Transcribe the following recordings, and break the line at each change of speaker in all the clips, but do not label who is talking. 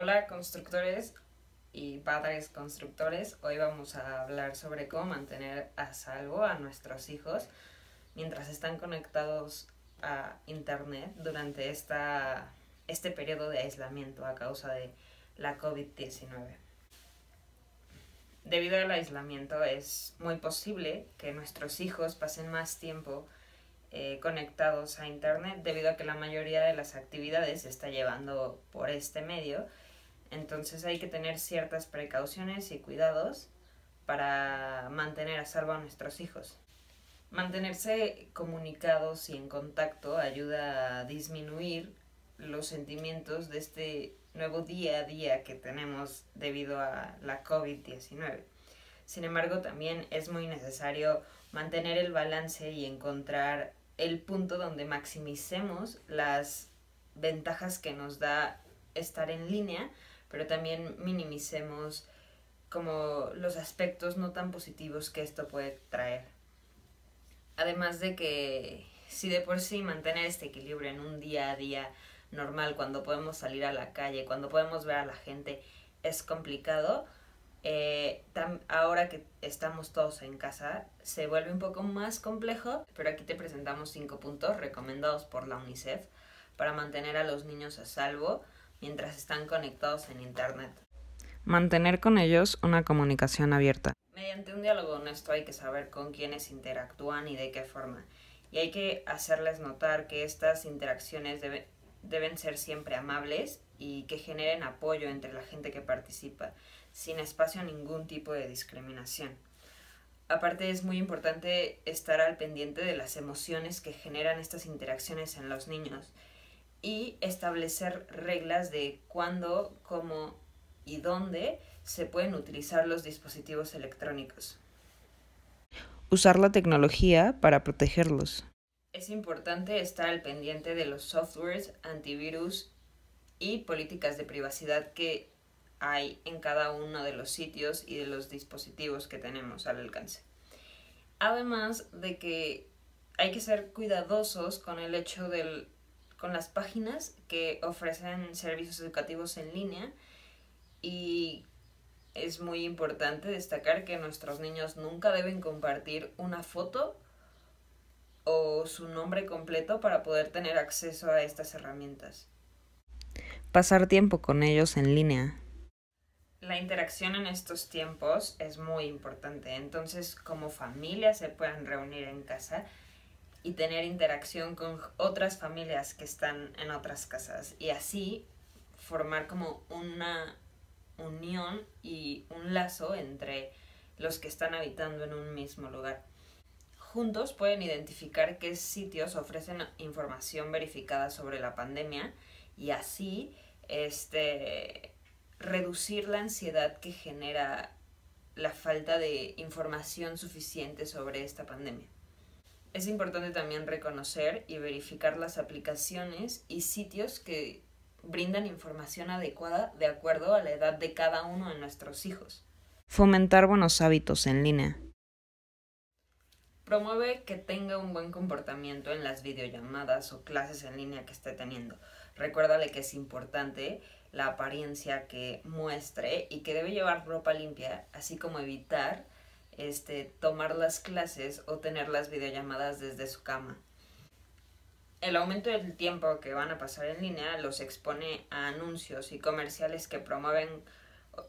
Hola constructores y padres constructores. Hoy vamos a hablar sobre cómo mantener a salvo a nuestros hijos mientras están conectados a internet durante esta, este periodo de aislamiento a causa de la COVID-19. Debido al aislamiento es muy posible que nuestros hijos pasen más tiempo eh, conectados a Internet debido a que la mayoría de las actividades se está llevando por este medio. Entonces hay que tener ciertas precauciones y cuidados para mantener a salvo a nuestros hijos. Mantenerse comunicados y en contacto ayuda a disminuir los sentimientos de este nuevo día a día que tenemos debido a la COVID-19. Sin embargo, también es muy necesario mantener el balance y encontrar el punto donde maximicemos las ventajas que nos da estar en línea, pero también minimicemos como los aspectos no tan positivos que esto puede traer. Además de que si de por sí mantener este equilibrio en un día a día normal, cuando podemos salir a la calle, cuando podemos ver a la gente, es complicado, eh, ahora que estamos todos en casa, se vuelve un poco más complejo, pero aquí te presentamos cinco puntos recomendados por la UNICEF para mantener a los niños a salvo mientras están conectados en Internet.
Mantener con ellos una comunicación abierta.
Mediante un diálogo honesto hay que saber con quiénes interactúan y de qué forma. Y hay que hacerles notar que estas interacciones deben ser siempre amables y que generen apoyo entre la gente que participa sin espacio a ningún tipo de discriminación. Aparte es muy importante estar al pendiente de las emociones que generan estas interacciones en los niños y establecer reglas de cuándo, cómo y dónde se pueden utilizar los dispositivos electrónicos.
Usar la tecnología para protegerlos.
Es importante estar al pendiente de los softwares, antivirus y políticas de privacidad que hay en cada uno de los sitios y de los dispositivos que tenemos al alcance. Además de que hay que ser cuidadosos con el hecho del con las páginas que ofrecen servicios educativos en línea y es muy importante destacar que nuestros niños nunca deben compartir una foto o su nombre completo para poder tener acceso a estas herramientas.
Pasar tiempo con ellos en línea
la interacción en estos tiempos es muy importante. Entonces, como familia se pueden reunir en casa y tener interacción con otras familias que están en otras casas y así formar como una unión y un lazo entre los que están habitando en un mismo lugar. Juntos pueden identificar qué sitios ofrecen información verificada sobre la pandemia y así este reducir la ansiedad que genera la falta de información suficiente sobre esta pandemia. Es importante también reconocer y verificar las aplicaciones y sitios que brindan información adecuada de acuerdo a la edad de cada uno de nuestros hijos.
Fomentar buenos hábitos en línea.
Promueve que tenga un buen comportamiento en las videollamadas o clases en línea que esté teniendo. Recuérdale que es importante la apariencia que muestre y que debe llevar ropa limpia, así como evitar este, tomar las clases o tener las videollamadas desde su cama. El aumento del tiempo que van a pasar en línea los expone a anuncios y comerciales que promueven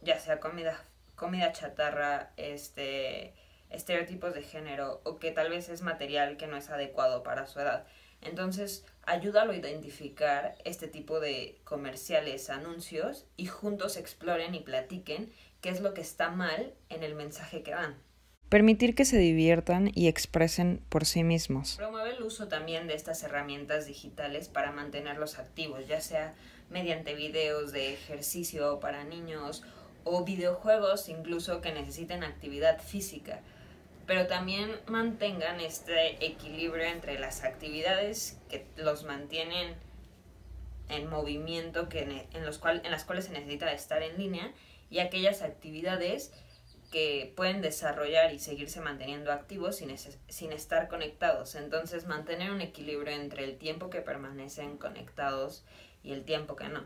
ya sea comida, comida chatarra, este, estereotipos de género o que tal vez es material que no es adecuado para su edad. Entonces, ayúdalo a identificar este tipo de comerciales, anuncios y juntos exploren y platiquen qué es lo que está mal en el mensaje que dan.
Permitir que se diviertan y expresen por sí mismos.
Promueve el uso también de estas herramientas digitales para mantenerlos activos, ya sea mediante videos de ejercicio para niños o videojuegos incluso que necesiten actividad física pero también mantengan este equilibrio entre las actividades que los mantienen en movimiento, que en, los cual, en las cuales se necesita estar en línea, y aquellas actividades que pueden desarrollar y seguirse manteniendo activos sin, sin estar conectados. Entonces, mantener un equilibrio entre el tiempo que permanecen conectados y el tiempo que no.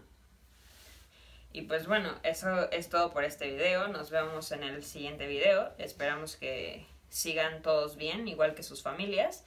Y pues bueno, eso es todo por este video. Nos vemos en el siguiente video. Esperamos que sigan todos bien, igual que sus familias.